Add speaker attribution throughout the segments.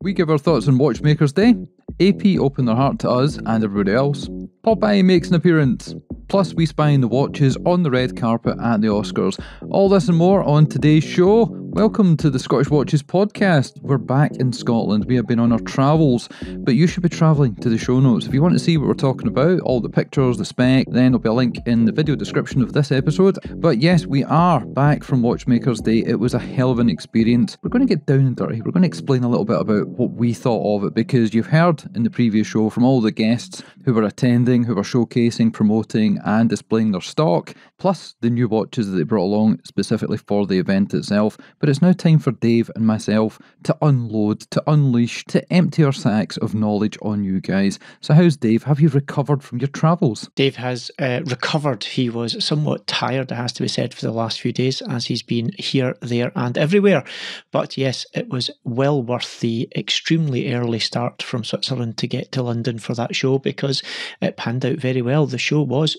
Speaker 1: We give our thoughts on Watchmakers Day. AP open their heart to us and everybody else. Popeye makes an appearance. Plus, we spy on the watches on the red carpet at the Oscars. All this and more on today's show. Welcome to the Scottish Watches podcast. We're back in Scotland. We have been on our travels, but you should be travelling to the show notes. If you want to see what we're talking about, all the pictures, the spec, then there'll be a link in the video description of this episode. But yes, we are back from Watchmakers Day. It was a hell of an experience. We're going to get down and dirty. We're going to explain a little bit about what we thought of it because you've heard in the previous show from all the guests who were attending, who were showcasing, promoting, and displaying their stock, plus the new watches that they brought along specifically for the event itself. But it's now time for Dave and myself to unload, to unleash, to empty our sacks of knowledge on you guys. So, how's Dave? Have you recovered from your travels?
Speaker 2: Dave has uh, recovered. He was somewhat tired, it has to be said, for the last few days as he's been here, there, and everywhere. But yes, it was well worth the extremely early start from Switzerland to get to London for that show because it panned out very well. The show was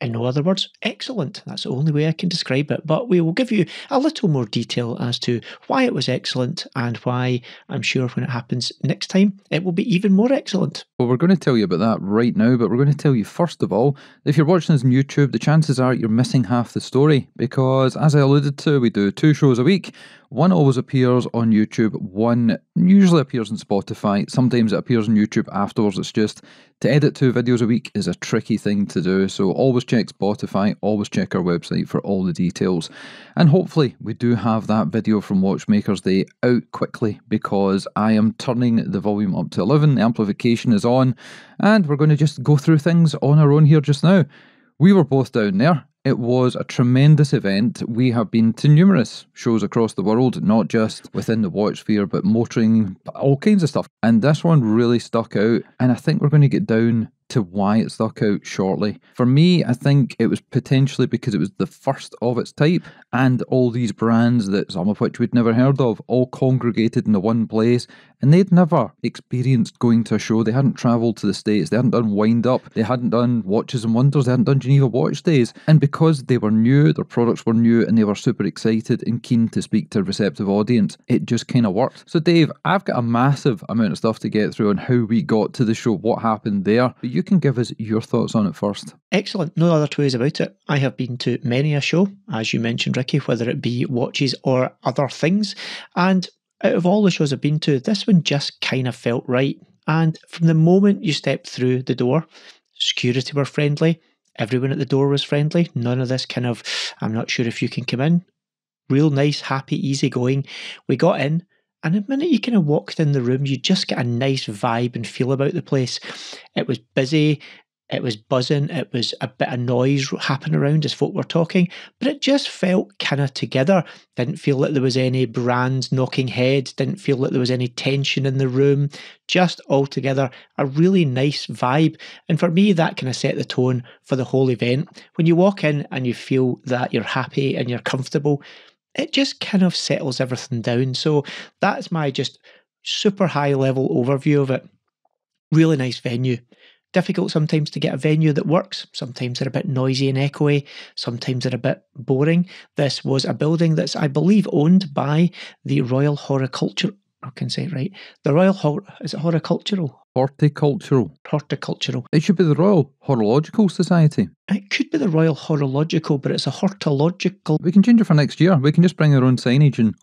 Speaker 2: in no other words, excellent. That's the only way I can describe it. But we will give you a little more detail as to why it was excellent and why I'm sure when it happens next time, it will be even more excellent.
Speaker 1: Well, we're going to tell you about that right now, but we're going to tell you first of all, if you're watching this on YouTube, the chances are you're missing half the story because, as I alluded to, we do two shows a week. One always appears on YouTube, one usually appears on Spotify. Sometimes it appears on YouTube afterwards. It's just to edit two videos a week is a tricky thing to do. So always check Spotify, always check our website for all the details. And hopefully, we do have that video from Watchmakers Day out quickly because I am turning the volume up to 11. The amplification is on, and we're going to just go through things on our own here just now. We were both down there it was a tremendous event. We have been to numerous shows across the world, not just within the watch sphere, but motoring, all kinds of stuff. And this one really stuck out. And I think we're going to get down to why it stuck out shortly. For me, I think it was potentially because it was the first of its type, and all these brands that some of which we'd never heard of all congregated in the one place, and they'd never experienced going to a show. They hadn't travelled to the States, they hadn't done Wind Up, they hadn't done Watches and Wonders, they hadn't done Geneva Watch Days. And because they were new, their products were new, and they were super excited and keen to speak to a receptive audience, it just kind of worked. So, Dave, I've got a massive amount of stuff to get through on how we got to the show, what happened there. But you can give us your thoughts on it first.
Speaker 2: Excellent. No other two ways about it. I have been to many a show, as you mentioned, Ricky, whether it be watches or other things. And out of all the shows I've been to, this one just kind of felt right. And from the moment you stepped through the door, security were friendly. Everyone at the door was friendly. None of this kind of, I'm not sure if you can come in. Real nice, happy, easy going. We got in, and the minute you kind of walked in the room, you just get a nice vibe and feel about the place. It was busy, it was buzzing, it was a bit of noise happening around as folk were talking, but it just felt kind of together. Didn't feel that there was any brands knocking heads, didn't feel that there was any tension in the room, just altogether a really nice vibe. And for me, that kind of set the tone for the whole event. When you walk in and you feel that you're happy and you're comfortable, it just kind of settles everything down. So that's my just super high level overview of it. Really nice venue. Difficult sometimes to get a venue that works. Sometimes they're a bit noisy and echoey. Sometimes they're a bit boring. This was a building that's, I believe, owned by the Royal Horticulture. I can say it right. The Royal Hor- is it horticultural?
Speaker 1: Horticultural.
Speaker 2: Horticultural.
Speaker 1: It should be the Royal Horological Society.
Speaker 2: It could be the Royal Horological, but it's a hortological.
Speaker 1: We can change it for next year. We can just bring our own signage and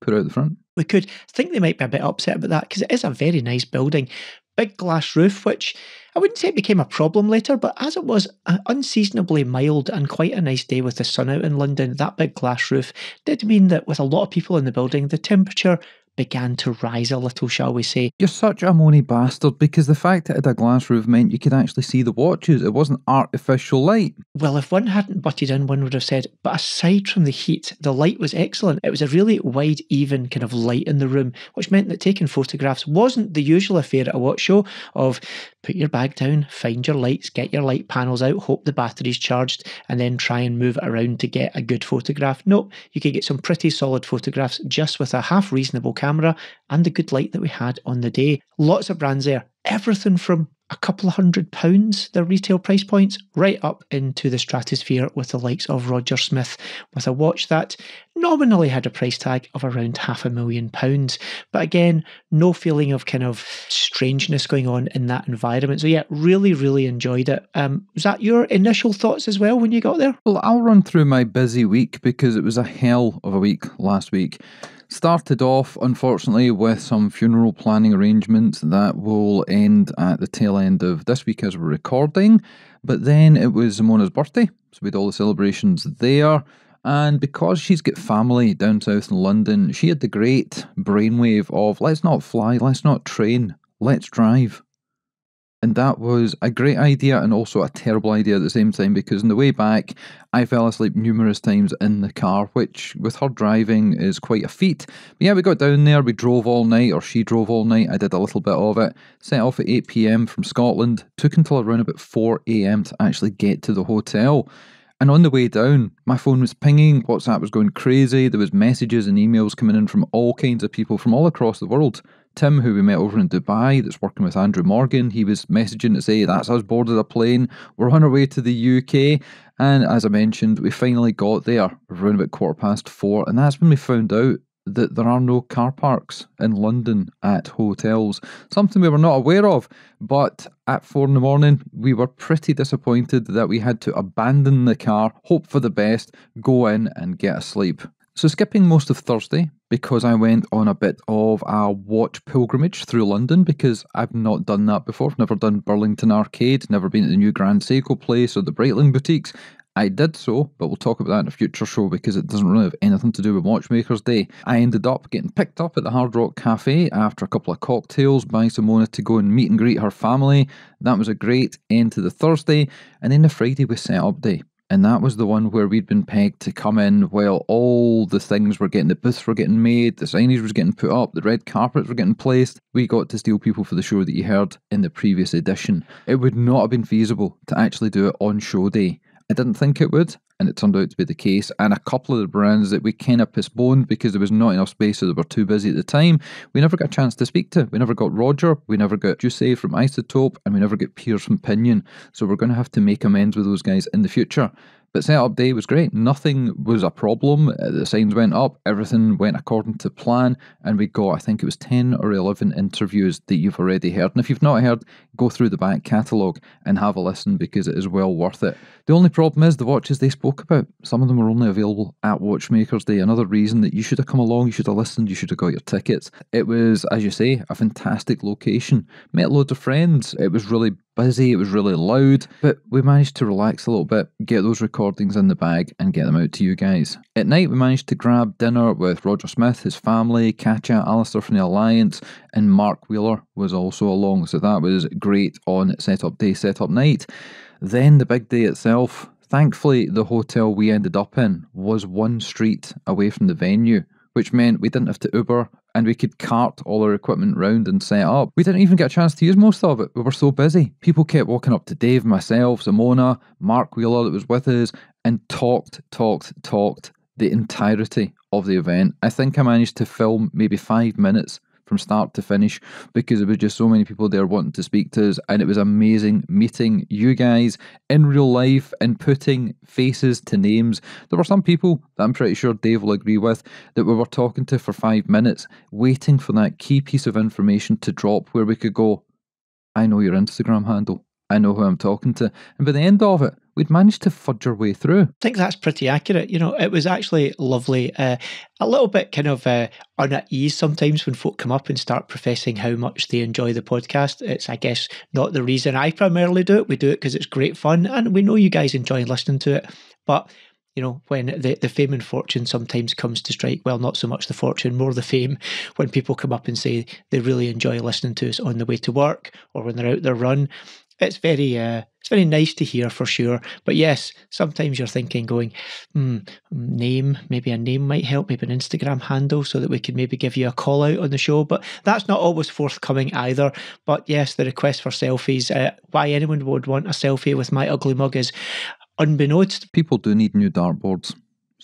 Speaker 1: put it out the front.
Speaker 2: We could I think they might be a bit upset about that because it is a very nice building. Big glass roof, which I wouldn't say it became a problem later, but as it was unseasonably mild and quite a nice day with the sun out in London, that big glass roof did mean that with a lot of people in the building, the temperature began to rise a little, shall we say.
Speaker 1: You're such a moany bastard because the fact that it had a glass roof meant you could actually see the watches. It wasn't artificial light.
Speaker 2: Well, if one hadn't butted in, one would have said, but aside from the heat, the light was excellent. It was a really wide, even kind of light in the room, which meant that taking photographs wasn't the usual affair at a watch show of put your bag down, find your lights, get your light panels out, hope the battery's charged, and then try and move it around to get a good photograph. No, you could get some pretty solid photographs just with a half reasonable camera and the good light that we had on the day. Lots of brands there. Everything from a couple of hundred pounds, their retail price points, right up into the stratosphere with the likes of Roger Smith, with a watch that nominally had a price tag of around half a million pounds. But again, no feeling of kind of strangeness going on in that environment. So, yeah, really, really enjoyed it. Um, was that your initial thoughts as well when you got there?
Speaker 1: Well, I'll run through my busy week because it was a hell of a week last week. Started off, unfortunately, with some funeral planning arrangements that will end at the tail end of this week as we're recording. But then it was Mona's birthday, so we had all the celebrations there. And because she's got family down south in London, she had the great brainwave of let's not fly, let's not train, let's drive. And that was a great idea and also a terrible idea at the same time because on the way back, I fell asleep numerous times in the car, which with her driving is quite a feat. But yeah, we got down there, we drove all night, or she drove all night. I did a little bit of it. Set off at 8 pm from Scotland, took until around about 4 am to actually get to the hotel. And on the way down, my phone was pinging, WhatsApp was going crazy, there was messages and emails coming in from all kinds of people from all across the world Tim, who we met over in Dubai, that's working with Andrew Morgan, he was messaging to say that's us boarded a plane. We're on our way to the UK. And as I mentioned, we finally got there around about quarter past four. And that's when we found out that there are no car parks in London at hotels. Something we were not aware of. But at four in the morning, we were pretty disappointed that we had to abandon the car, hope for the best, go in and get a sleep. So, skipping most of Thursday because I went on a bit of a watch pilgrimage through London because I've not done that before. I've never done Burlington Arcade, never been to the new Grand Seiko place or the Breitling boutiques. I did so, but we'll talk about that in a future show because it doesn't really have anything to do with Watchmakers Day. I ended up getting picked up at the Hard Rock Cafe after a couple of cocktails by Simona to go and meet and greet her family. That was a great end to the Thursday, and then the Friday was set up day and that was the one where we'd been pegged to come in while all the things were getting, the booths were getting made, the signage was getting put up, the red carpets were getting placed. We got to steal people for the show that you heard in the previous edition. It would not have been feasible to actually do it on show day. I didn't think it would, and it turned out to be the case. And a couple of the brands that we kind of postponed because there was not enough space, or they were too busy at the time, we never got a chance to speak to. We never got Roger, we never got Juicy from Isotope, and we never got Piers from Pinion. So we're going to have to make amends with those guys in the future. But setup day was great. Nothing was a problem. Uh, the signs went up. Everything went according to plan. And we got, I think it was 10 or 11 interviews that you've already heard. And if you've not heard, go through the back catalogue and have a listen because it is well worth it. The only problem is the watches they spoke about. Some of them were only available at Watchmakers Day. Another reason that you should have come along, you should have listened, you should have got your tickets. It was, as you say, a fantastic location. Met loads of friends. It was really busy, it was really loud, but we managed to relax a little bit, get those recordings in the bag, and get them out to you guys. At night, we managed to grab dinner with Roger Smith, his family, Katja, Alistair from the Alliance, and Mark Wheeler was also along, so that was great on setup day, setup night. Then the big day itself. Thankfully, the hotel we ended up in was one street away from the venue, which meant we didn't have to Uber and we could cart all our equipment round and set up. We didn't even get a chance to use most of it. We were so busy. People kept walking up to Dave, myself, Simona, Mark Wheeler that was with us, and talked, talked, talked the entirety of the event. I think I managed to film maybe five minutes from start to finish because there was just so many people there wanting to speak to us and it was amazing meeting you guys in real life and putting faces to names. There were some people that i'm pretty sure dave will agree with that we were talking to for five minutes waiting for that key piece of information to drop where we could go i know your instagram handle. I know who i'm talking to. And by the end of it we'd managed to fudge our way through. I
Speaker 2: think that's pretty accurate. You know, it was actually lovely. Uh, a little bit kind of uh, unease sometimes when folk come up and start professing how much they enjoy the podcast. It's, I guess, not the reason I primarily do it. We do it because it's great fun and we know you guys enjoy listening to it. But you know, when the, the fame and fortune sometimes comes to strike, well, not so much the fortune, more the fame, when people come up and say they really enjoy listening to us on the way to work or when they're out their run it's very uh, it's very nice to hear for sure. But yes, sometimes you're thinking, going, hmm, name, maybe a name might help, maybe an Instagram handle, so that we could maybe give you a call out on the show. But that's not always forthcoming either. But yes, the request for selfies, uh, why anyone would want a selfie with my ugly mug is unbeknownst.
Speaker 1: People do need new dartboards.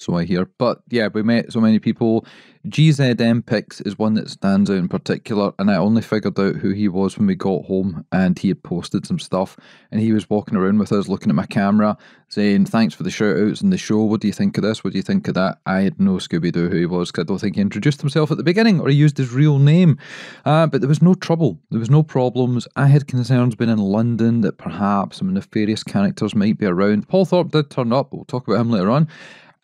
Speaker 1: So I hear. But yeah, we met so many people. GZM Picks is one that stands out in particular, and I only figured out who he was when we got home and he had posted some stuff and he was walking around with us looking at my camera saying, Thanks for the shout outs in the show. What do you think of this? What do you think of that? I had no Scooby Doo who he was because I don't think he introduced himself at the beginning or he used his real name. Uh, but there was no trouble, there was no problems. I had concerns being in London that perhaps some nefarious characters might be around. Paul Thorpe did turn up, we'll talk about him later on.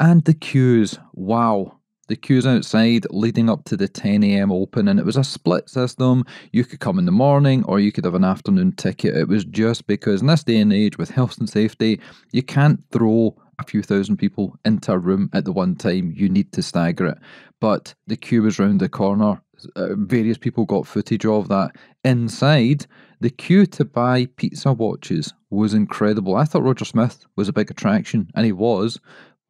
Speaker 1: And the queues, wow. The queues outside leading up to the 10 a.m. open, and it was a split system. You could come in the morning or you could have an afternoon ticket. It was just because, in this day and age, with health and safety, you can't throw a few thousand people into a room at the one time. You need to stagger it. But the queue was round the corner. Uh, various people got footage of that. Inside, the queue to buy pizza watches was incredible. I thought Roger Smith was a big attraction, and he was.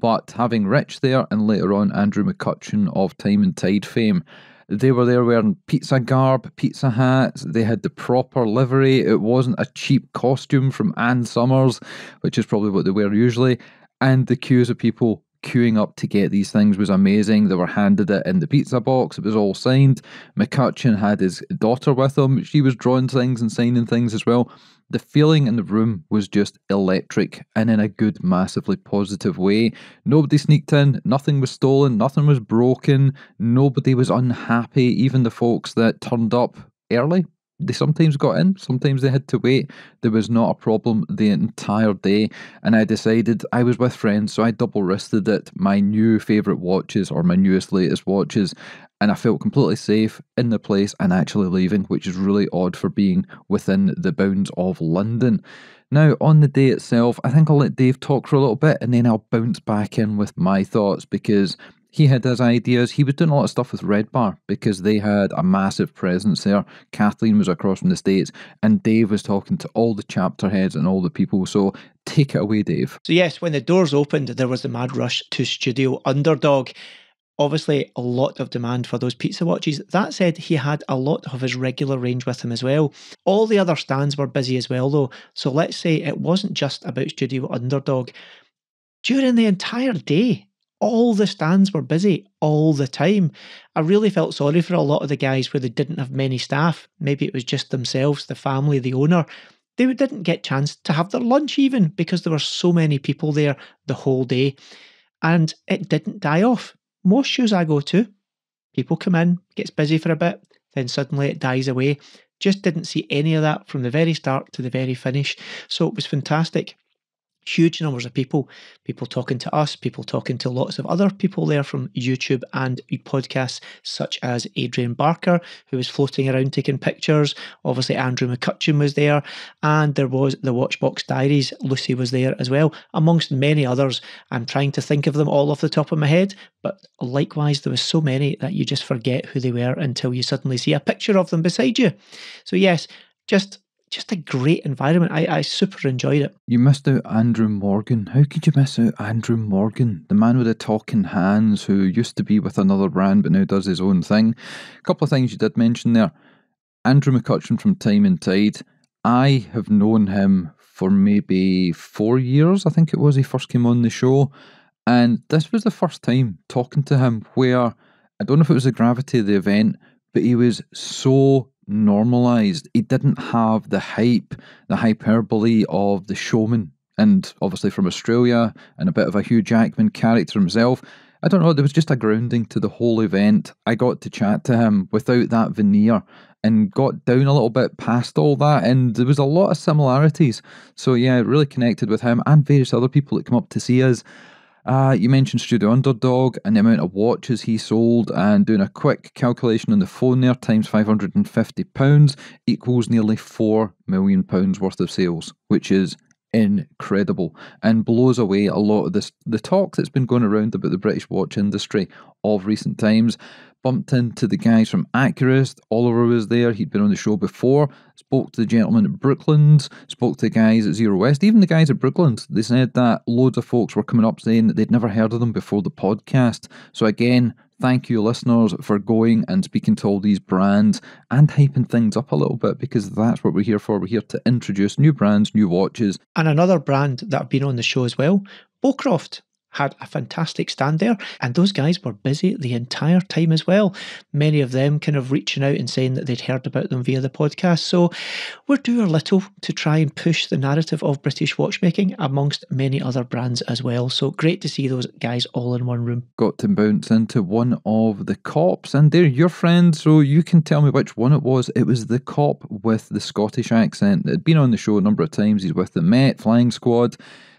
Speaker 1: But having Rich there and later on Andrew McCutcheon of Time and Tide fame, they were there wearing pizza garb, pizza hats. They had the proper livery. It wasn't a cheap costume from Ann Summers, which is probably what they wear usually. And the queues of people queuing up to get these things was amazing. They were handed it in the pizza box. It was all signed. McCutcheon had his daughter with him. She was drawing things and signing things as well. The feeling in the room was just electric and in a good, massively positive way. Nobody sneaked in, nothing was stolen, nothing was broken, nobody was unhappy. Even the folks that turned up early they sometimes got in, sometimes they had to wait. There was not a problem the entire day. And I decided I was with friends, so I double wristed it, my new favourite watches or my newest, latest watches. And I felt completely safe in the place and actually leaving, which is really odd for being within the bounds of London. Now, on the day itself, I think I'll let Dave talk for a little bit and then I'll bounce back in with my thoughts because he had his ideas. He was doing a lot of stuff with Red Bar because they had a massive presence there. Kathleen was across from the States, and Dave was talking to all the chapter heads and all the people. So take it away, Dave.
Speaker 2: So, yes, when the doors opened, there was the mad rush to Studio Underdog. Obviously, a lot of demand for those pizza watches. That said, he had a lot of his regular range with him as well. All the other stands were busy as well, though. So let's say it wasn't just about Studio Underdog. During the entire day, all the stands were busy all the time. I really felt sorry for a lot of the guys where they didn't have many staff. Maybe it was just themselves, the family, the owner. They didn't get chance to have their lunch even because there were so many people there the whole day. And it didn't die off. Most shows I go to, people come in, gets busy for a bit, then suddenly it dies away. Just didn't see any of that from the very start to the very finish. So it was fantastic huge numbers of people, people talking to us, people talking to lots of other people there from YouTube and podcasts, such as Adrian Barker, who was floating around taking pictures. Obviously, Andrew McCutcheon was there, and there was the Watchbox Diaries. Lucy was there as well, amongst many others. I'm trying to think of them all off the top of my head, but likewise, there was so many that you just forget who they were until you suddenly see a picture of them beside you. So, yes, just just a great environment. I, I super enjoyed it.
Speaker 1: You missed out Andrew Morgan. How could you miss out Andrew Morgan, the man with the talking hands who used to be with another brand but now does his own thing? A couple of things you did mention there. Andrew McCutcheon from Time and Tide. I have known him for maybe four years, I think it was. He first came on the show. And this was the first time talking to him where I don't know if it was the gravity of the event, but he was so normalized. He didn't have the hype, the hyperbole of the showman, and obviously from Australia, and a bit of a Hugh Jackman character himself. I don't know, there was just a grounding to the whole event. I got to chat to him without that veneer and got down a little bit past all that, and there was a lot of similarities. So, yeah, really connected with him and various other people that come up to see us. Uh, you mentioned Studio Underdog and the amount of watches he sold, and doing a quick calculation on the phone there, times £550 equals nearly £4 million worth of sales, which is incredible and blows away a lot of this the talk that's been going around about the British watch industry of recent times bumped into the guys from Accurist. Oliver was there. He'd been on the show before. Spoke to the gentleman at Brooklands. Spoke to the guys at Zero West. Even the guys at Brooklands. They said that loads of folks were coming up saying that they'd never heard of them before the podcast. So again, thank you, listeners, for going and speaking to all these brands and hyping things up a little bit because that's what we're here for. We're here to introduce new brands, new watches.
Speaker 2: And another brand that have been on the show as well, Bowcroft. Had a fantastic stand there, and those guys were busy the entire time as well. Many of them kind of reaching out and saying that they'd heard about them via the podcast. So we're doing our little to try and push the narrative of British watchmaking amongst many other brands as well. So great to see those guys all in one room.
Speaker 1: Got to bounce into one of the cops, and they're your friends, so you can tell me which one it was. It was the cop with the Scottish accent that had been on the show a number of times. He's with the Met Flying Squad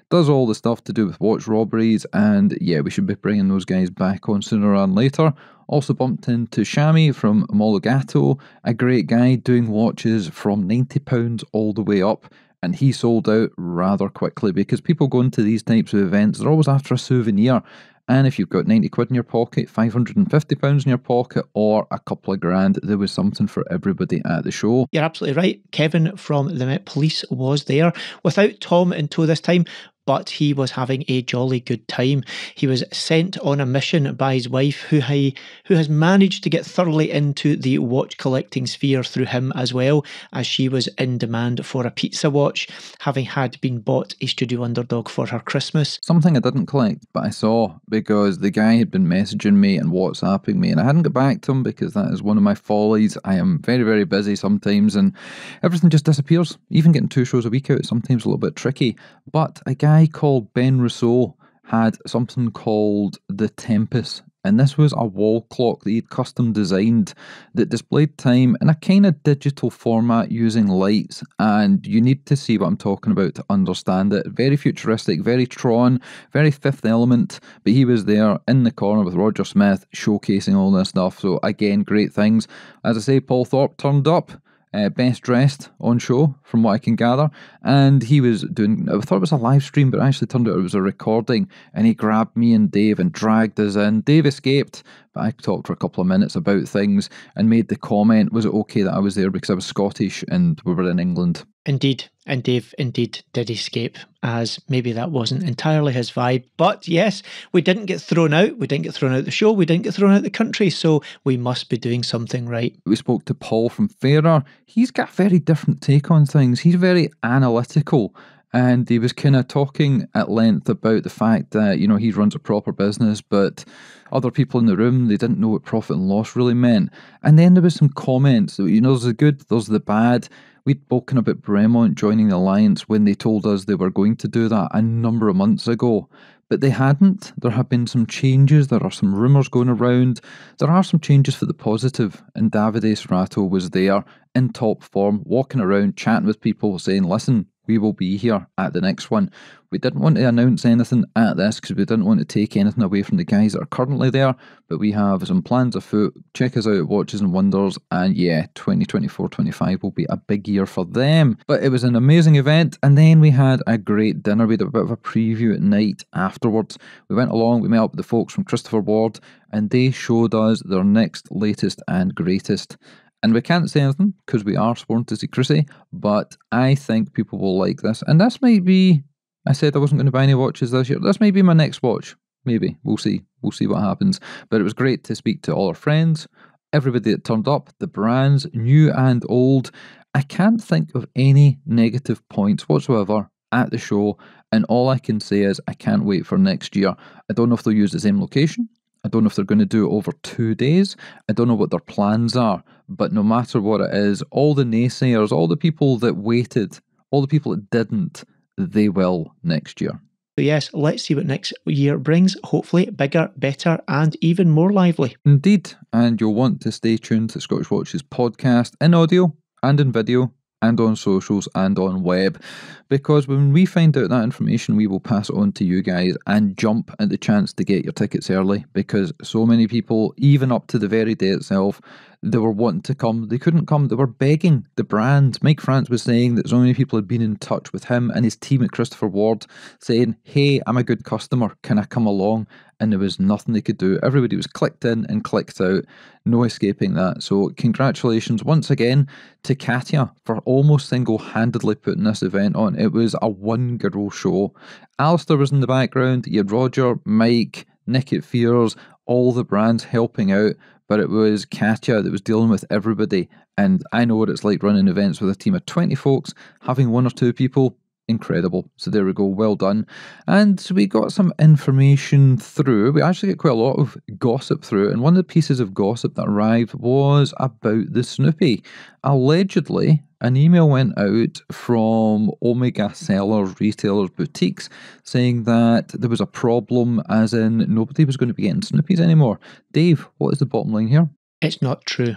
Speaker 1: does all the stuff to do with watch robberies, and yeah, we should be bringing those guys back on sooner or later. Also bumped into Shami from Omologato, a great guy doing watches from £90 all the way up. And he sold out rather quickly because people going to these types of events, they're always after a souvenir. And if you've got 90 quid in your pocket, 550 pounds in your pocket, or a couple of grand, there was something for everybody at the show.
Speaker 2: You're absolutely right. Kevin from the Met Police was there. Without Tom in tow this time, but he was having a jolly good time. He was sent on a mission by his wife, who he, who has managed to get thoroughly into the watch collecting sphere through him as well, as she was in demand for a pizza watch, having had been bought a Studio Underdog for her Christmas.
Speaker 1: Something I didn't collect, but I saw because the guy had been messaging me and WhatsApping me, and I hadn't got back to him because that is one of my follies. I am very, very busy sometimes, and everything just disappears. Even getting two shows a week out is sometimes a little bit tricky. But a guy guy called Ben Rousseau had something called the Tempest, and this was a wall clock that he'd custom designed that displayed time in a kind of digital format using lights. And you need to see what I'm talking about to understand it. Very futuristic, very Tron, very Fifth Element. But he was there in the corner with Roger Smith showcasing all this stuff. So, again, great things. As I say, Paul Thorpe turned up uh, best dressed on show, from what I can gather. And he was doing, I thought it was a live stream, but actually turned out it was a recording. And he grabbed me and Dave and dragged us in. Dave escaped, I talked for a couple of minutes about things and made the comment was it okay that I was there because I was Scottish and we were in England?
Speaker 2: Indeed. And Dave indeed did escape, as maybe that wasn't entirely his vibe. But yes, we didn't get thrown out. We didn't get thrown out the show. We didn't get thrown out the country. So we must be doing something right.
Speaker 1: We spoke to Paul from Farer. He's got a very different take on things. He's very analytical and he was kind of talking at length about the fact that you know he runs a proper business but other people in the room they didn't know what profit and loss really meant and then there was some comments that you know there's the good there's the bad we'd spoken about bremont joining the alliance when they told us they were going to do that a number of months ago but they hadn't. There have been some changes. There are some rumours going around. There are some changes for the positive. and Davide Cerrato was there in top form, walking around, chatting with people, saying, Listen, we will be here at the next one. We didn't want to announce anything at this because we didn't want to take anything away from the guys that are currently there, but we have some plans afoot. Check us out at Watches and Wonders, and yeah, 2024 25 will be a big year for them. But it was an amazing event, and then we had a great dinner. We had a bit of a preview at night afterwards. We went along, we met up with the folks from Christopher Ward, and they showed us their next, latest, and greatest. And we can't say anything because we are sworn to secrecy, but I think people will like this. And this might be, I said I wasn't going to buy any watches this year. This might be my next watch. Maybe. We'll see. We'll see what happens. But it was great to speak to all our friends, everybody that turned up, the brands, new and old. I can't think of any negative points whatsoever at the show. And all I can say is I can't wait for next year. I don't know if they'll use the same location. I don't know if they're going to do it over two days. I don't know what their plans are. But no matter what it is, all the naysayers, all the people that waited, all the people that didn't, they will next year.
Speaker 2: So, yes, let's see what next year brings. Hopefully, bigger, better, and even more lively.
Speaker 1: Indeed. And you'll want to stay tuned to Scottish Watches podcast in audio and in video and on socials and on web because when we find out that information we will pass it on to you guys and jump at the chance to get your tickets early because so many people even up to the very day itself they were wanting to come. They couldn't come. They were begging the brand. Mike france was saying that so many people had been in touch with him and his team at christopher ward saying hey i'm a good customer. Can i come along and there was nothing they could do. Everybody was clicked in and clicked out, no escaping that. So, congratulations once again to Katya for almost single handedly putting this event on. It was a one girl show. Alistair was in the background, you had Roger, Mike, Nick at Fears, all the brands helping out, but it was Katya that was dealing with everybody. And I know what it's like running events with a team of 20 folks, having one or two people incredible. So there we go, well done. And so we got some information through. We actually get quite a lot of gossip through, and one of the pieces of gossip that arrived was about the Snoopy. Allegedly, an email went out from Omega sellers, retailers, boutiques saying that there was a problem, as in nobody was going to be getting Snoopies anymore. Dave, what is the bottom line here?
Speaker 2: It's not true.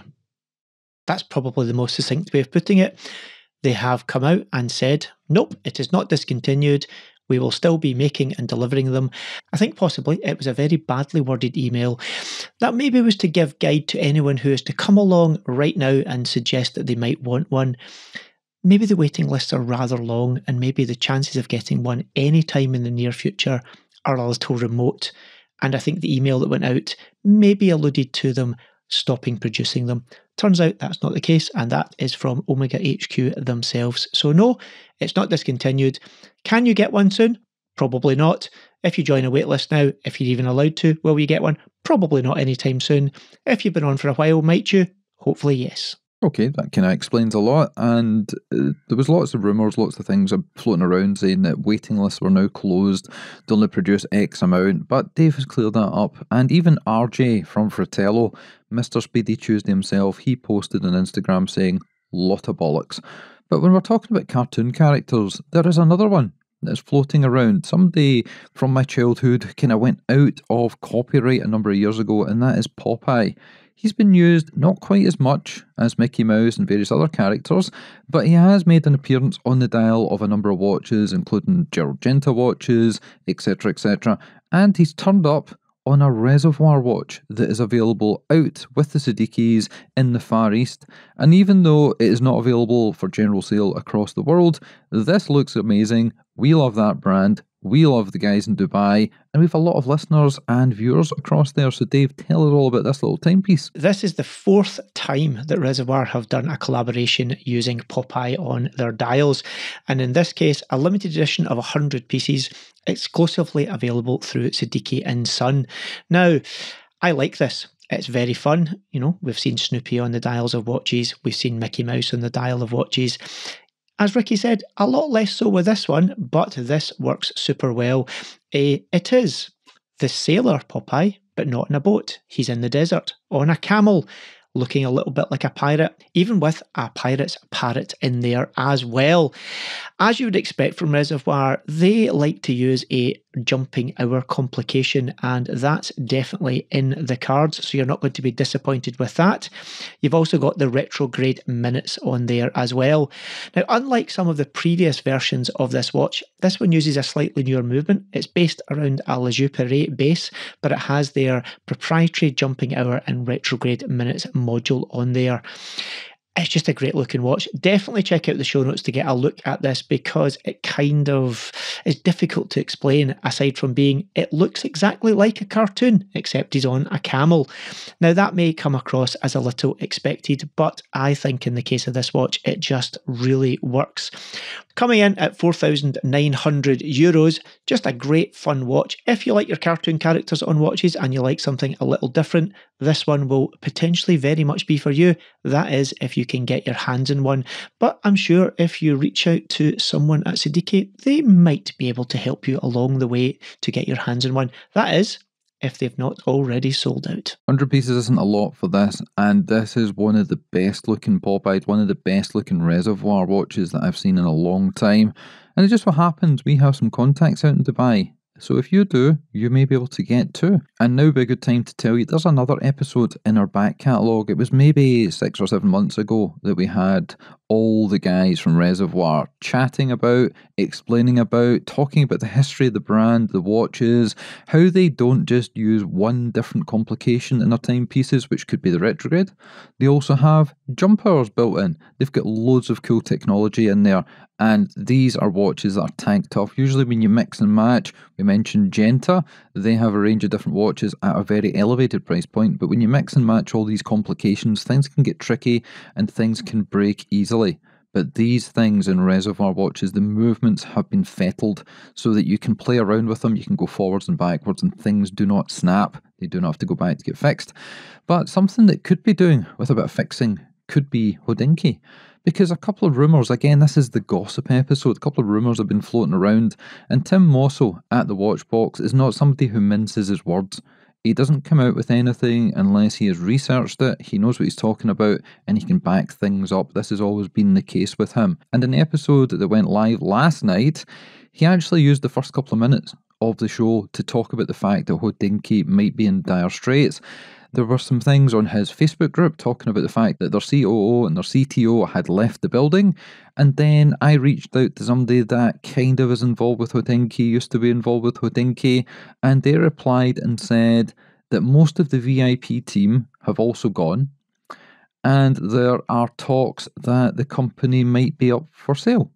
Speaker 2: That's probably the most succinct way of putting it. They have come out and said, nope, it is not discontinued. We will still be making and delivering them. I think possibly it was a very badly worded email that maybe was to give guide to anyone who is to come along right now and suggest that they might want one. Maybe the waiting lists are rather long, and maybe the chances of getting one any time in the near future are a little remote. And I think the email that went out maybe alluded to them stopping producing them. Turns out that's not the case, and that is from Omega HQ themselves. So, no, it's not discontinued. Can you get one soon? Probably not. If you join a waitlist now, if you're even allowed to, will you get one? Probably not anytime soon. If you've been on for a while, might you? Hopefully, yes.
Speaker 1: Okay, that kind of explains a lot. And uh, there was lots of rumours, lots of things floating around saying that waiting lists were now closed. They only produce X amount. But Dave has cleared that up. And even RJ from Fratello, Mr. Speedy Tuesday himself, he posted on Instagram saying, lot of bollocks. But when we're talking about cartoon characters, there is another one that's floating around. Somebody from my childhood kind of went out of copyright a number of years ago, and that is Popeye. He's been used not quite as much as Mickey Mouse and various other characters, but he has made an appearance on the dial of a number of watches, including Gerald Genta watches, etc., etc., and he's turned up on a reservoir watch that is available out with the Seddiqis in the Far East. And even though it is not available for general sale across the world, this looks amazing. We love that brand. We love the guys in Dubai, and we have a lot of listeners and viewers across there. So, Dave, tell us all about this little timepiece.
Speaker 2: This is the fourth time that Reservoir have done a collaboration using Popeye on their dials, and in this case, a limited edition of 100 pieces exclusively available through Seddiqi and Son. Now, I like this. It's very fun. You know, we've seen Snoopy on the dials of watches, we've seen Mickey Mouse on the dial of watches. As Ricky said, a lot less so with this one, but this works super well. Uh, it is the sailor Popeye, but not in a boat. He's in the desert on a camel looking a little bit like a pirate, even with a pirate's parrot in there as well. As you would expect from Reservoir, they like to use a jumping hour complication, and that's definitely in the cards, so you're not going to be disappointed with that. You've also got the retrograde minutes on there as well. Now, unlike some of the previous versions of this watch, this one uses a slightly newer movement. It's based around a Joux base, but it has their proprietary jumping hour and retrograde minutes module on there it's just a great looking watch. Definitely check out the show notes to get a look at this because it kind of is difficult to explain aside from being it looks exactly like a cartoon, except he's on a camel. Now, that may come across as a little expected, but I think in the case of this watch, it just really works. Coming in at 4,900 euros, just a great fun watch. If you like your cartoon characters on watches and you like something a little different, this one will potentially very much be for you. That is, if you can get your hands on one. But I'm sure if you reach out to someone at Seddiqi, they might be able to help you along the way to get your hands on one. That is, if they've not already sold out.
Speaker 1: 100 pieces isn't a lot for this, and this is one of the best looking Popeye, one of the best looking reservoir watches that I've seen in a long time. And it just what happens, we have some contacts out in Dubai so if you do, you may be able to get two. And now be a good time to tell you there's another episode in our back catalogue. It was maybe six or seven months ago that we had all the guys from Reservoir chatting about, explaining about, talking about the history of the brand, the watches, how they don't just use one different complication in their timepieces, which could be the retrograde. They also have jumpers built in. They've got loads of cool technology in there. And these are watches that are tanked tough. Usually, when you mix and match, we mentioned Genta, they have a range of different watches at a very elevated price point. But when you mix and match all these complications, things can get tricky and things can break easily. But these things in reservoir watches, the movements have been fettled so that you can play around with them. You can go forwards and backwards, and things do not snap. They do not have to go back to get fixed. But something that could be doing with a bit of fixing could be Hodinkee because a couple of rumours, again, this is the gossip episode, a couple of rumours have been floating around, and Tim Mosso at the Watchbox is not somebody who minces his words. He doesn't come out with anything unless he has researched it, he knows what he's talking about, and he can back things up. This has always been the case with him. And in the episode that went live last night, he actually used the first couple of minutes of the show to talk about the fact that Hodinkee might be in dire straits. There were some things on his Facebook group talking about the fact that their COO and their CTO had left the building. And then I reached out to somebody that kind of is involved with Hodinkee, used to be involved with Hodinkee, and they replied and said that most of the VIP team have also gone. And there are talks that the company might be up for sale.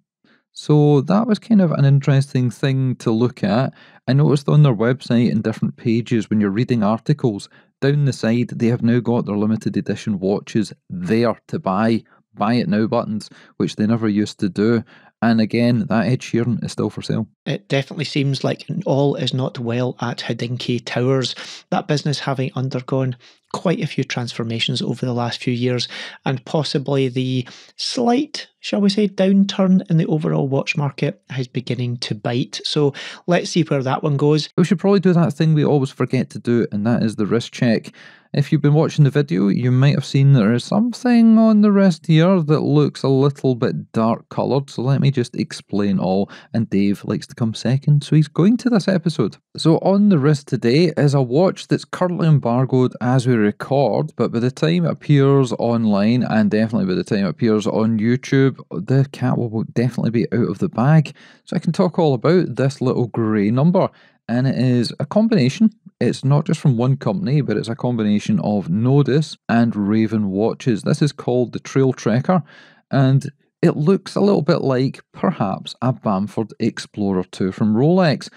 Speaker 1: So that was kind of an interesting thing to look at. I noticed on their website and different pages when you're reading articles, down the side, they have now got their limited edition watches there to buy, buy it now buttons, which they never used to do. And again, that Ed Sheeran is still for sale.
Speaker 2: It definitely seems like all is not well at Hodinkee Towers. That business having undergone quite a few transformations over the last few years, and possibly the slight, shall we say, downturn in the overall watch market is beginning to bite. So let's see where that one goes.
Speaker 1: We should probably do that thing we always forget to do, and that is the risk check. If you've been watching the video, you might have seen there is something on the wrist here that looks a little bit dark coloured, so let me just explain all. And Dave likes to come second, so he's going to this episode. So on the wrist today is a watch that's currently embargoed as we record, but by the time it appears online, and definitely by the time it appears on YouTube, the cat will definitely be out of the bag. So I can talk all about this little grey number and it is a combination. It's not just from one company, but it's a combination of Nodus and Raven watches. This is called the Trail Trekker, and it looks a little bit like perhaps a Bamford Explorer 2 from Rolex.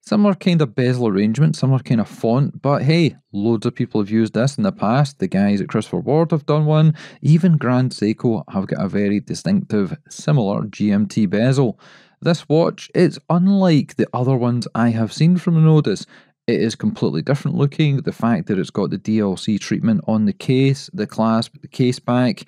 Speaker 1: Similar kind of bezel arrangement, similar kind of font, but hey, loads of people have used this in the past. The guys at Christopher Ward have done one. Even Grand Seiko have got a very distinctive, similar GMT bezel. This watch is unlike the other ones I have seen from Nodus. It is completely different looking. The fact that it's got the DLC treatment on the case, the clasp, the case back,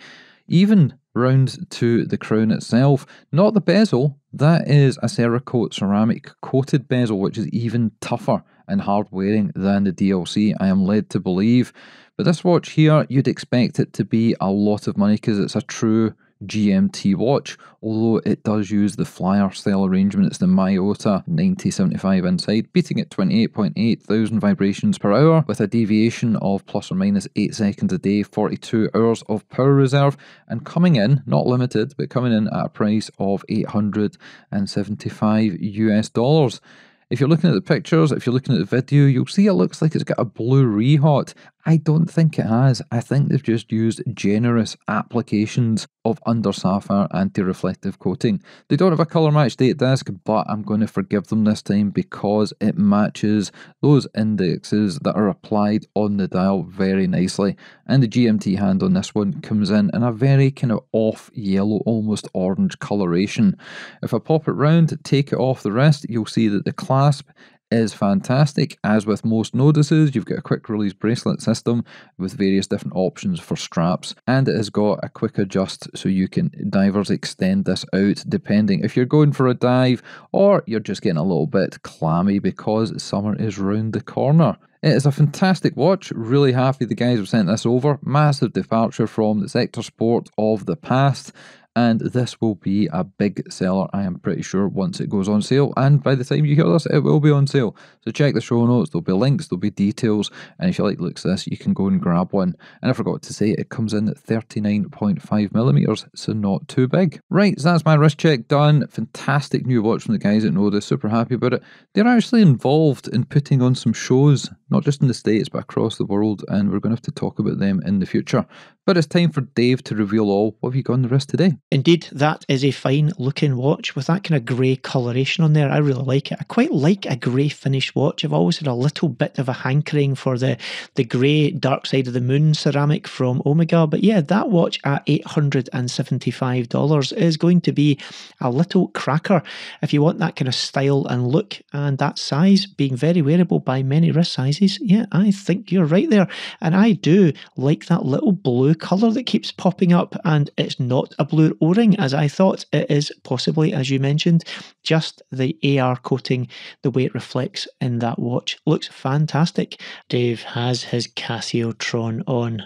Speaker 1: even round to the crown itself. Not the bezel, that is a Cerakote ceramic coated bezel, which is even tougher and hard wearing than the DLC, I am led to believe. But this watch here, you'd expect it to be a lot of money because it's a true GMT watch, although it does use the flyer style arrangement. It's the Miyota 9075 inside, beating at 28.8 thousand vibrations per hour with a deviation of plus or minus 8 seconds a day, 42 hours of power reserve, and coming in, not limited, but coming in at a price of 875 US dollars. If you're looking at the pictures, if you're looking at the video, you'll see it looks like it's got a blue rehaut. I don't think it has. I think they've just used generous applications of under sapphire anti-reflective coating. They don't have a colour match date disc, but I'm going to forgive them this time because it matches those indexes that are applied on the dial very nicely. And the GMT hand on this one comes in in a very kind of off yellow, almost orange coloration. If I pop it round, take it off the wrist, you'll see that the clasp is fantastic. As with most Noduses, you've got a quick release bracelet system with various different options for straps, and it has got a quick adjust so you can divers extend this out depending if you're going for a dive or you're just getting a little bit clammy because summer is round the corner. It is a fantastic watch. Really happy the guys have sent this over. Massive departure from the sector sport of the past and this will be a big seller, I am pretty sure, once it goes on sale. And by the time you hear this, it will be on sale. So check the show notes, there'll be links, there'll be details, and if you like looks this, you can go and grab one. And I forgot to say, it comes in at 39.5 millimeters, so not too big. Right, so that's my wrist check done. Fantastic new watch from the guys at Nodus, super happy about it. They're actually involved in putting on some shows, not just in the States, but across the world, and we're going to have to talk about them in the future. But it's time for Dave to reveal all. What have you got on the wrist today?
Speaker 2: Indeed, that is a fine looking watch with that kind of grey coloration on there. I really like it. I quite like a grey finish watch. I've always had a little bit of a hankering for the, the grey dark side of the moon ceramic from Omega. But yeah, that watch at $875 is going to be a little cracker if you want that kind of style and look and that size being very wearable by many wrist sizes. Yeah, I think you're right there. And I do like that little blue colour that keeps popping up, and it's not a blue O ring as I thought. It is possibly, as you mentioned, just the AR coating, the way it reflects in that watch. Looks fantastic. Dave has his Casiotron on.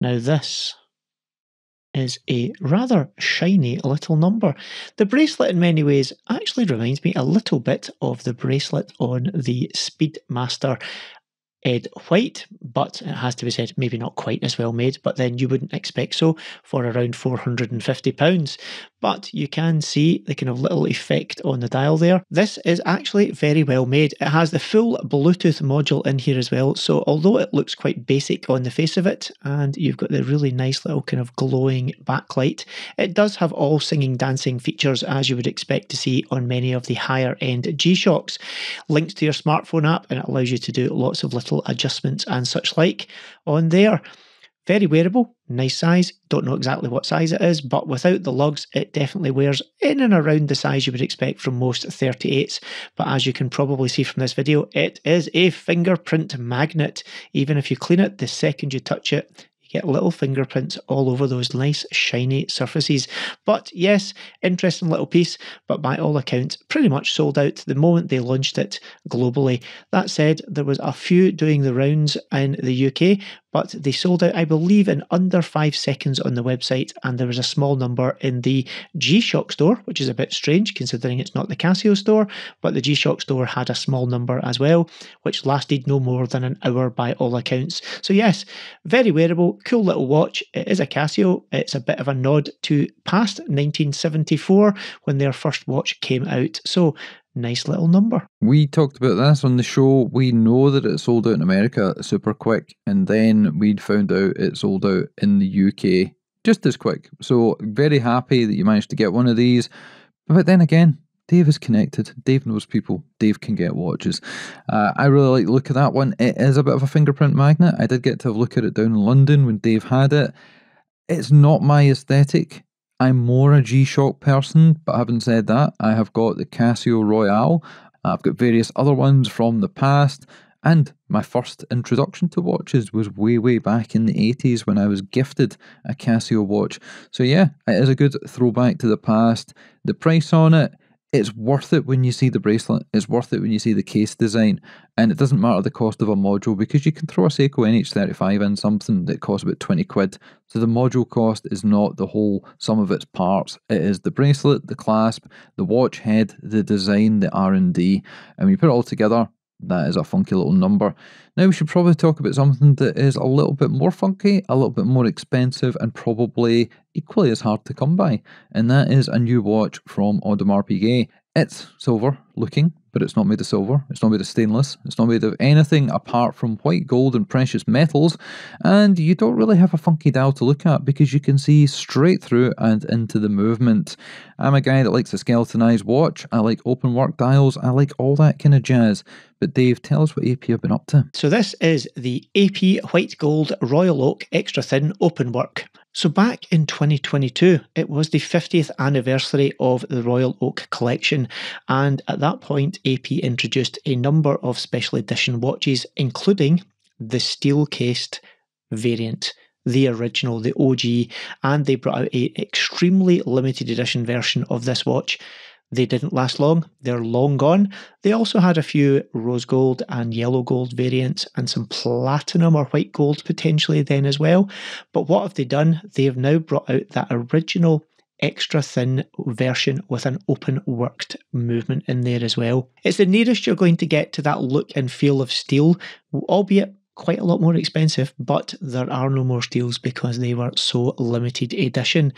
Speaker 2: Now, this is a rather shiny little number. The bracelet, in many ways, actually reminds me a little bit of the bracelet on the Speedmaster Ed White, but it has to be said, maybe not quite as well made, but then you wouldn't expect so for around £450 but you can see the kind of little effect on the dial there. This is actually very well made. It has the full Bluetooth module in here as well, so although it looks quite basic on the face of it, and you've got the really nice little kind of glowing backlight, it does have all singing dancing features as you would expect to see on many of the higher end G-Shocks. Links to your smartphone app, and it allows you to do lots of little adjustments and such like on there. Very wearable, nice size. Don't know exactly what size it is, but without the lugs, it definitely wears in and around the size you would expect from most 38s. But as you can probably see from this video, it is a fingerprint magnet. Even if you clean it, the second you touch it, you get little fingerprints all over those nice shiny surfaces. But yes, interesting little piece, but by all accounts, pretty much sold out the moment they launched it globally. That said, there was a few doing the rounds in the UK, but they sold out, I believe, in under five seconds on the website, and there was a small number in the G Shock store, which is a bit strange considering it's not the Casio store, but the G Shock store had a small number as well, which lasted no more than an hour by all accounts. So, yes, very wearable, cool little watch. It is a Casio, it's a bit of a nod to past 1974 when their first watch came out. So, nice little number.
Speaker 1: We talked about this on the show. We know that it sold out in America super quick, and then we'd found out it sold out in the UK just as quick. So, very happy that you managed to get one of these. But then again, Dave is connected. Dave knows people. Dave can get watches. Uh, I really like the look at that one. It is a bit of a fingerprint magnet. I did get to have a look at it down in London when Dave had it. It's not my aesthetic. I'm more a G Shock person, but having said that, I have got the Casio Royale. I've got various other ones from the past, and my first introduction to watches was way, way back in the 80s when I was gifted a Casio watch. So, yeah, it is a good throwback to the past. The price on it it's worth it when you see the bracelet. It's worth it when you see the case design. And it doesn't matter the cost of a module because you can throw a Seiko NH35 in something that costs about 20 quid. So the module cost is not the whole sum of its parts. It is the bracelet, the clasp, the watch head, the design, the R&D. And when you put it all together, that is a funky little number. Now we should probably talk about something that is a little bit more funky, a little bit more expensive, and probably equally as hard to come by, and that is a new watch from Audemars Piguet. It's silver looking, but it's not made of silver, it's not made of stainless, it's not made of anything apart from white gold and precious metals, and you don't really have a funky dial to look at because you can see straight through and into the movement. I'm a guy that likes a skeletonized watch, I like open work dials, I like all that kind of jazz. But Dave, tell us what AP have been up to.
Speaker 2: So this is the AP White Gold Royal Oak Extra Thin Open Work. So, back in 2022, it was the 50th anniversary of the Royal Oak collection, and at that point, AP introduced a number of special edition watches, including the steel cased variant the original, the OG, and they brought out a extremely limited edition version of this watch they didn't last long, they're long gone. They also had a few rose gold and yellow gold variants and some platinum or white gold potentially then as well. But what have they done? They have now brought out that original extra thin version with an open worked movement in there as well. It's the nearest you're going to get to that look and feel of steel, albeit quite a lot more expensive, but there are no more steels because they were so limited edition.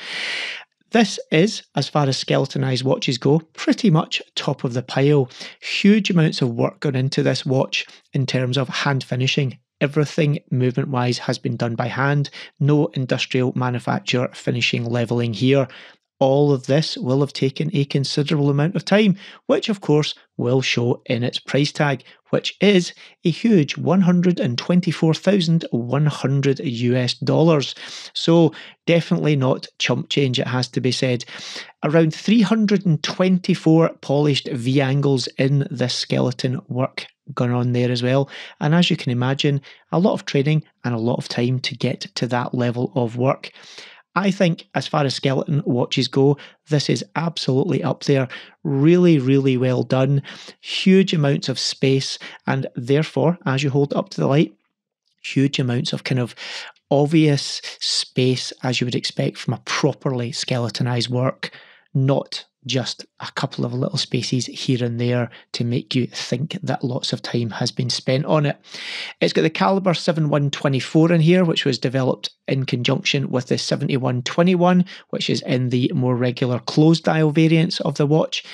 Speaker 2: This is, as far as skeletonized watches go, pretty much top of the pile. Huge amounts of work gone into this watch in terms of hand finishing. Everything movement wise has been done by hand, no industrial manufacture finishing leveling here. All of this will have taken a considerable amount of time, which of course will show in its price tag, which is a huge 124,100 US dollars. So definitely not chump change, it has to be said. Around 324 polished V angles in this skeleton work going on there as well. And as you can imagine, a lot of training and a lot of time to get to that level of work. I think, as far as skeleton watches go, this is absolutely up there. Really, really well done. Huge amounts of space, and therefore, as you hold up to the light, huge amounts of kind of obvious space as you would expect from a properly skeletonized work, not just a couple of little spaces here and there to make you think that lots of time has been spent on it. It's got the caliber 7124 in here, which was developed in conjunction with the 7121, which is in the more regular closed dial variants of the watch.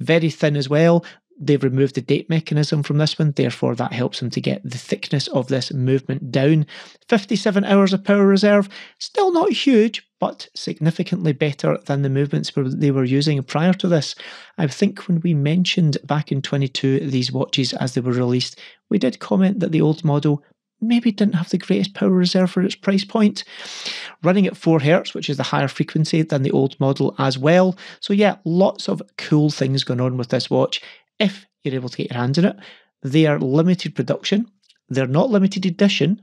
Speaker 2: Very thin as well. They've removed the date mechanism from this one, therefore, that helps them to get the thickness of this movement down. 57 hours of power reserve, still not huge, but significantly better than the movements they were using prior to this. I think when we mentioned back in 22 these watches as they were released, we did comment that the old model maybe didn't have the greatest power reserve for its price point. Running at 4 Hz, which is the higher frequency than the old model as well. So, yeah, lots of cool things going on with this watch if you're able to get your hands on it. They are limited production, they're not limited edition.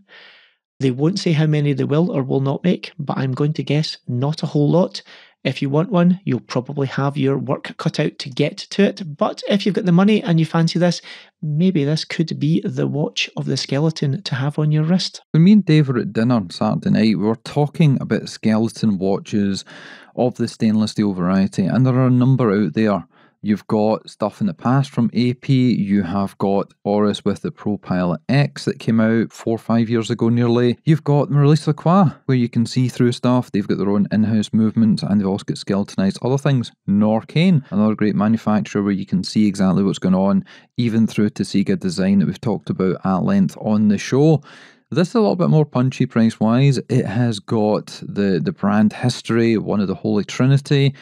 Speaker 2: They won't say how many they will or will not make, but I'm going to guess not a whole lot. If you want one, you'll probably have your work cut out to get to it. But if you've got the money and you fancy this, maybe this could be the watch of the skeleton to have on your wrist.
Speaker 1: When me and Dave were at dinner Saturday night, we were talking about skeleton watches of the stainless steel variety, and there are a number out there. You've got stuff in the past from AP. You have got Oris with the Pro Pilot X that came out four or five years ago nearly. You've got Maurice Lacroix, where you can see through stuff. They've got their own in house movements and they've also got skeletonized other things. Norqain, another great manufacturer where you can see exactly what's going on, even through to Sega design that we've talked about at length on the show. This is a little bit more punchy price wise. It has got the, the brand history, one of the Holy Trinity,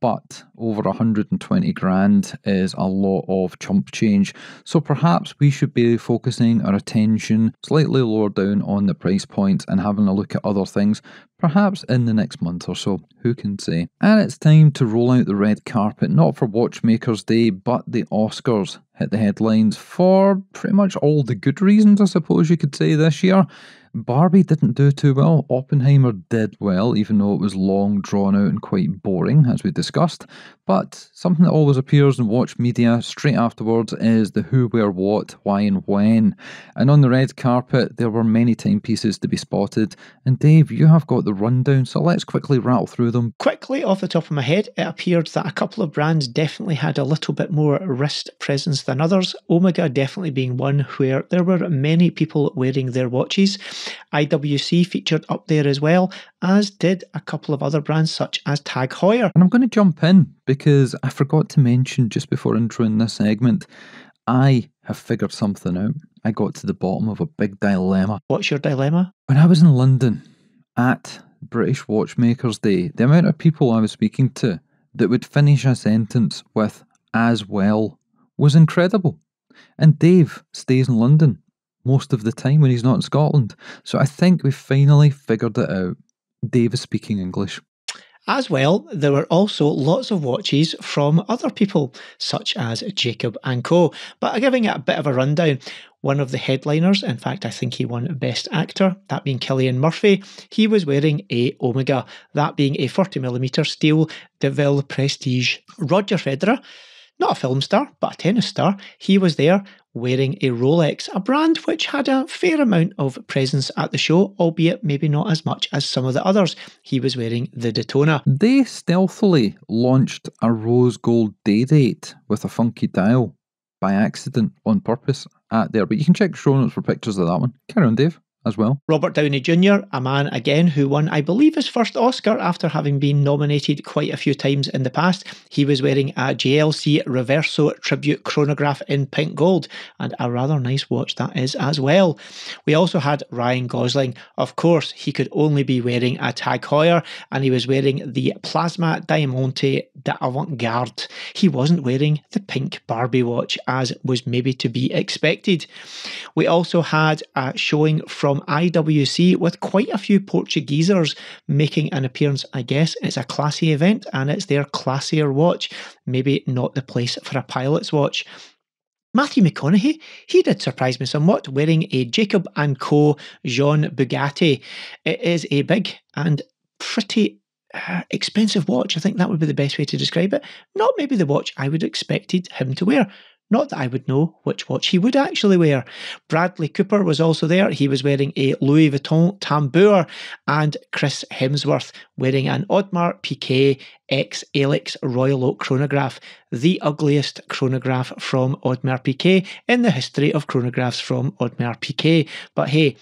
Speaker 1: but over 120 grand is a lot of chump change. So perhaps we should be focusing our attention slightly lower down on the price point and having a look at other things, perhaps in the next month or so. Who can say? And it's time to roll out the red carpet, not for Watchmakers Day, but the Oscars hit the headlines for pretty much all the good reasons, I suppose you could say, this year. Barbie didn't do too well. Oppenheimer did well, even though it was long, drawn out, and quite boring, as we discussed. But something that always appears in watch media straight afterwards is the who, where, what, why, and when. And on the red carpet, there were many timepieces to be spotted. And Dave, you have got the rundown, so let's quickly rattle through them.
Speaker 2: Quickly, off the top of my head, it appeared that a couple of brands definitely had a little bit more wrist presence than others. Omega definitely being one where there were many people wearing their watches. IWC featured up there as well, as did a couple of other brands such as Tag Heuer.
Speaker 1: And I'm going to jump in because I forgot to mention just before introing this segment, I have figured something out. I got to the bottom of a big dilemma.
Speaker 2: What's your dilemma?
Speaker 1: When I was in London at British Watchmakers Day, the amount of people I was speaking to that would finish a sentence with as well was incredible. And Dave stays in London most of the time when he's not in Scotland. So I think we finally figured it out. Dave is speaking English.
Speaker 2: As well, there were also lots of watches from other people, such as Jacob and Co. But giving it a bit of a rundown, one of the headliners, in fact, I think he won Best Actor, that being Cillian Murphy, he was wearing a Omega, that being a 40mm steel DeVille Prestige. Roger Federer, not a film star, but a tennis star, he was there wearing a Rolex, a brand which had a fair amount of presence at the show, albeit maybe not as much as some of the others. He was wearing the Daytona.
Speaker 1: They stealthily launched a rose gold day date with a funky dial by accident on purpose at there, but you can check show notes for pictures of that one. Carry on, Dave as well.
Speaker 2: Robert Downey Jr., a man again who won, I believe, his first Oscar after having been nominated quite a few times in the past. He was wearing a JLC Reverso tribute chronograph in pink gold, and a rather nice watch that is as well. We also had Ryan Gosling. Of course, he could only be wearing a Tag Heuer, and he was wearing the Plasma Diamant d'avant garde. He wasn't wearing the pink Barbie watch as was maybe to be expected. We also had a showing from IWC with quite a few Portugiesers making an appearance. I guess it's a classy event and it's their classier watch, maybe not the place for a pilot's watch. Matthew McConaughey, he did surprise me somewhat, wearing a Jacob & Co. Jean Bugatti. It is a big and pretty uh, expensive watch. I think that would be the best way to describe it. Not maybe the watch I would expected him to wear. Not that I would know which watch he would actually wear. Bradley Cooper was also there. He was wearing a Louis Vuitton tambour, and Chris Hemsworth wearing an Audemars Piguet X Alex Royal Oak chronograph, the ugliest chronograph from Audemars Piguet in the history of chronographs from Audemars Piguet. But hey,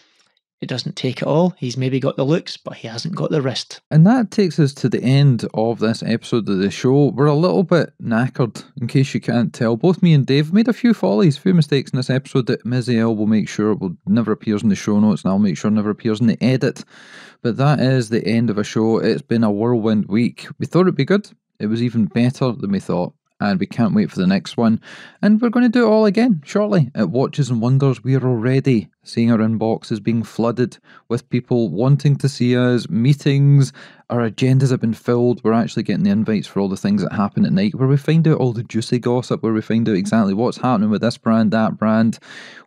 Speaker 2: it doesn't take it all. He's maybe got the looks, but he hasn't got the wrist.
Speaker 1: And that takes us to the end of this episode of the show. We're a little bit knackered, in case you can't tell. Both me and Dave made a few follies, a few mistakes in this episode that Miziel will make sure will never appears in the show notes, and I'll make sure never appears in the edit. But that is the end of a show. It's been a whirlwind week. We thought it'd be good. It was even better than we thought and we can't wait for the next one. And we're going to do it all again shortly at Watches and Wonders. We are already seeing our inbox is being flooded with people wanting to see us, meetings, our agendas have been filled. We're actually getting the invites for all the things that happen at night where we find out all the juicy gossip, where we find out exactly what's happening with this brand, that brand,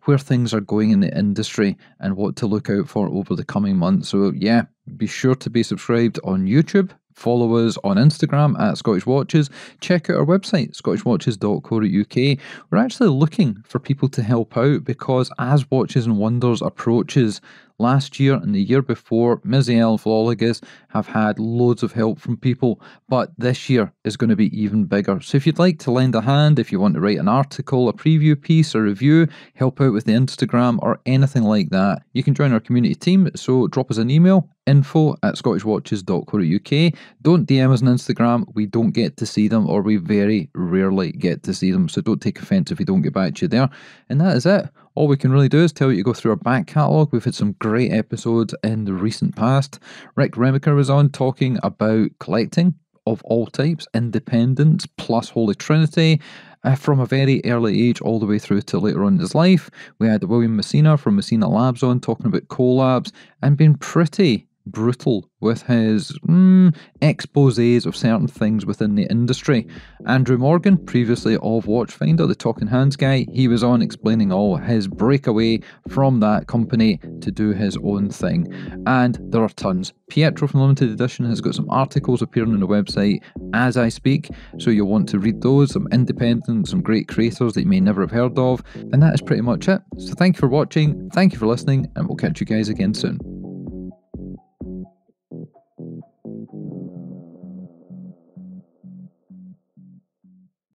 Speaker 1: where things are going in the industry, and what to look out for over the coming months. So, yeah, be sure to be subscribed on YouTube Follow us on Instagram at Scottish Watches. Check out our website, scottishwatches.co.uk. We're actually looking for people to help out because as Watches and Wonders approaches Last year and the year before, Miziel and have had loads of help from people, but this year is going to be even bigger. So if you'd like to lend a hand, if you want to write an article, a preview piece, a review, help out with the Instagram or anything like that, you can join our community team. So drop us an email, info at scottishwatches.co.uk. Don't DM us on Instagram. We don't get to see them or we very rarely get to see them. So don't take offence if we don't get back to you there. And that is it all we can really do is tell you to go through our back catalogue. We've had some great episodes in the recent past. Rick Remaker was on talking about collecting of all types, independence plus Holy Trinity. Uh, from a very early age all the way through to later on in his life. We had William Massena from Massena Labs on talking about collabs and being pretty brutal with his mm, exposes of certain things within the industry. Andrew Morgan, previously of Watchfinder, the Talking Hands guy, he was on explaining all his breakaway from that company to do his own thing. And there are tons. Pietro from Limited Edition has got some articles appearing on the website as I speak, so you'll want to read those. Some independent, some great creators that you may never have heard of. And that is pretty much it. So thank you for watching, thank you for listening, and we'll catch you guys again soon.